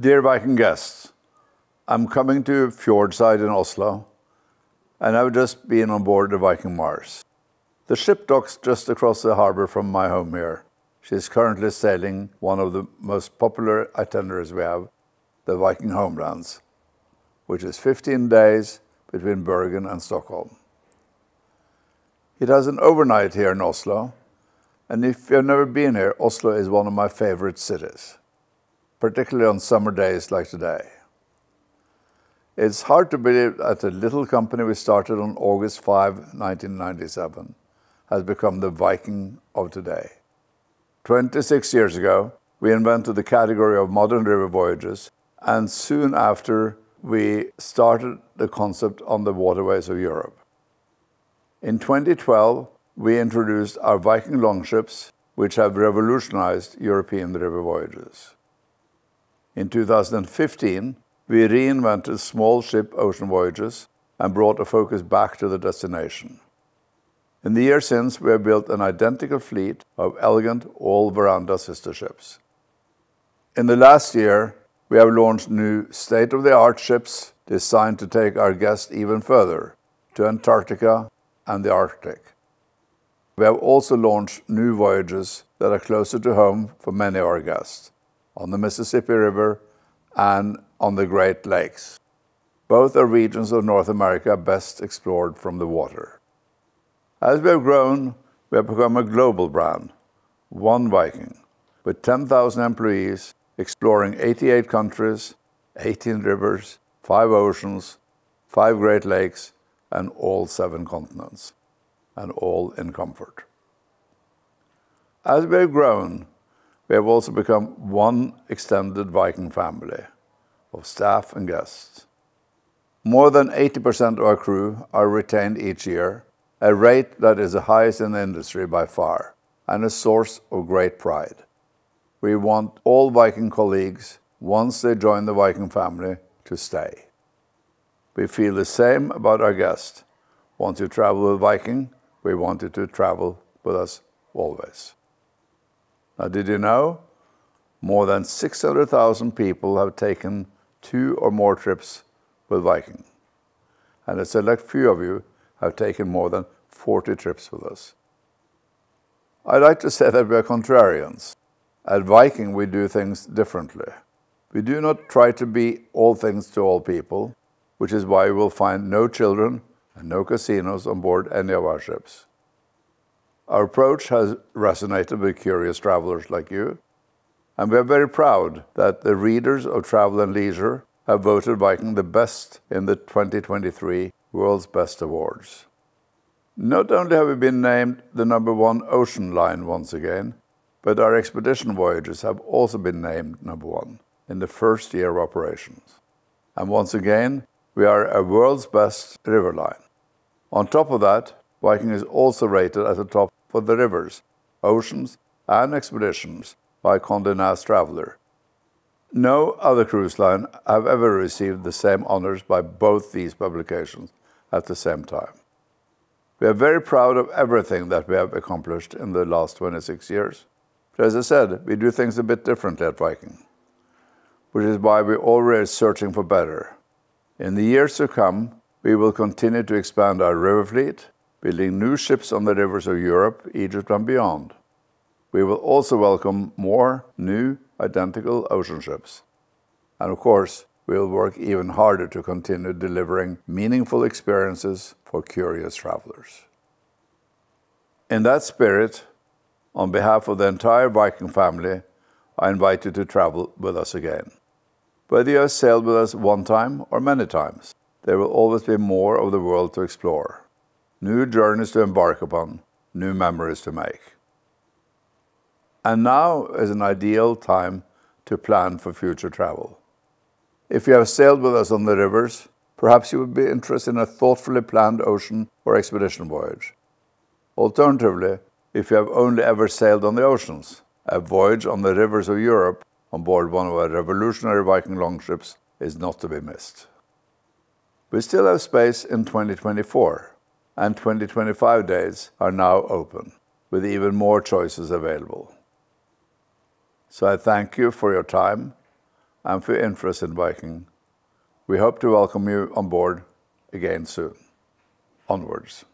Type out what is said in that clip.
Dear Viking guests, I'm coming to Fjordside in Oslo, and I've just been on board the Viking Mars. The ship docks just across the harbor from my home here. She's currently sailing one of the most popular itineraries we have, the Viking Homelands, which is 15 days between Bergen and Stockholm. It has an overnight here in Oslo, and if you've never been here, Oslo is one of my favorite cities, particularly on summer days like today. It's hard to believe that the little company we started on August 5, 1997, has become the Viking of today. 26 years ago, we invented the category of modern river voyages, and soon after, we started the concept on the waterways of Europe. In 2012, we introduced our Viking Longships, which have revolutionized European river voyages. In 2015, we reinvented small ship ocean voyages and brought the focus back to the destination. In the years since, we have built an identical fleet of elegant all-veranda sister ships. In the last year, we have launched new state-of-the-art ships designed to take our guests even further to Antarctica and the Arctic. We have also launched new voyages that are closer to home for many of our guests on the Mississippi River and on the Great Lakes. Both are regions of North America best explored from the water. As we have grown, we have become a global brand, One Viking, with 10,000 employees exploring 88 countries, 18 rivers, five oceans, five Great Lakes, and all seven continents, and all in comfort. As we have grown, we have also become one extended Viking family of staff and guests. More than 80% of our crew are retained each year, a rate that is the highest in the industry by far, and a source of great pride. We want all Viking colleagues, once they join the Viking family, to stay. We feel the same about our guests. Once you travel with Viking, we want you to travel with us always. Now, did you know more than 600,000 people have taken two or more trips with Viking, and a select few of you have taken more than 40 trips with us. I like to say that we are contrarians. At Viking, we do things differently. We do not try to be all things to all people, which is why you will find no children and no casinos on board any of our ships. Our approach has resonated with curious travelers like you, and we are very proud that the readers of Travel and + Leisure have voted Viking the best in the 2023 World's Best Awards. Not only have we been named the number one ocean line once again, but our expedition voyages have also been named number one in the first year of operations. And once again, we are a world's best river line. On top of that, Viking is also rated at the top for the rivers, oceans, and expeditions by Condé Nast Traveler. No other cruise line have ever received the same honors by both these publications at the same time. We are very proud of everything that we have accomplished in the last 26 years. But as I said, we do things a bit differently at Viking, which is why we're always searching for better. In the years to come, we will continue to expand our river fleet, building new ships on the rivers of Europe, Egypt, and beyond. We will also welcome more new identical ocean ships. And of course, we'll work even harder to continue delivering meaningful experiences for curious travelers. In that spirit, on behalf of the entire Viking family, I invite you to travel with us again. Whether you have sailed with us one time or many times, there will always be more of the world to explore, new journeys to embark upon, new memories to make. And now is an ideal time to plan for future travel. If you have sailed with us on the rivers, perhaps you would be interested in a thoughtfully planned ocean or expedition voyage. Alternatively, if you have only ever sailed on the oceans, a voyage on the rivers of Europe on board one of our revolutionary Viking Longships is not to be missed. We still have space in 2024, and 2025 days are now open, with even more choices available. So I thank you for your time, and for your interest in Viking. We hope to welcome you on board again soon. Onwards.